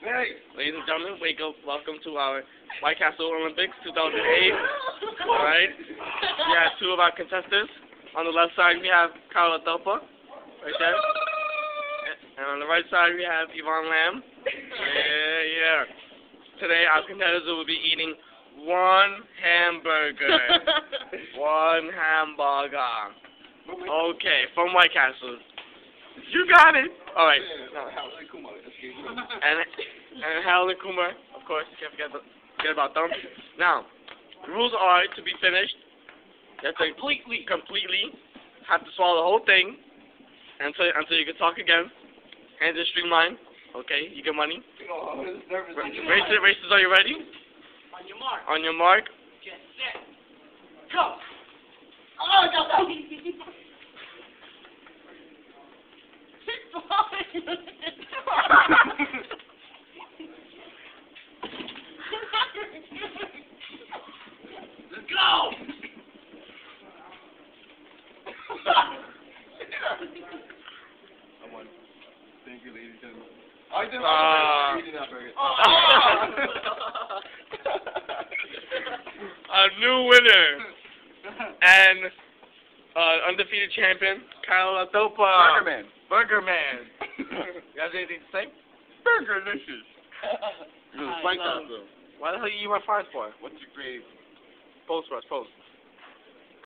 Hey. Ladies and gentlemen, wake up. Welcome to our White Castle Olympics 2008. All right. We have two of our contestants. On the left side, we have Carla Topa, right there. And on the right side, we have Yvonne Lamb. Yeah, yeah. Today, our contestants will be eating one hamburger. one hamburger. Okay, from White Castle. You got it. All right. And and Harold and Kumar, of course, you can't forget, the, forget about them. Now, the rules are to be finished. To completely, completely have to swallow the whole thing until until you can talk again. Hands in streamline. Okay, you get money. Oh, this is nervous. Races, races, are you ready? On your mark. On your mark. Get set. Go. Oh, no, no. Let's go. I won. Thank you, ladies and gentlemen. I did Ah. eating that burger. Oh. A new winner and uh, undefeated champion, Kyle Atopa. Burger Man. Burger Man. you guys anything to say? Burgerlicious. I Like love- that, though. Why the hell you eat my fries for? What's your grade? Post for us, post.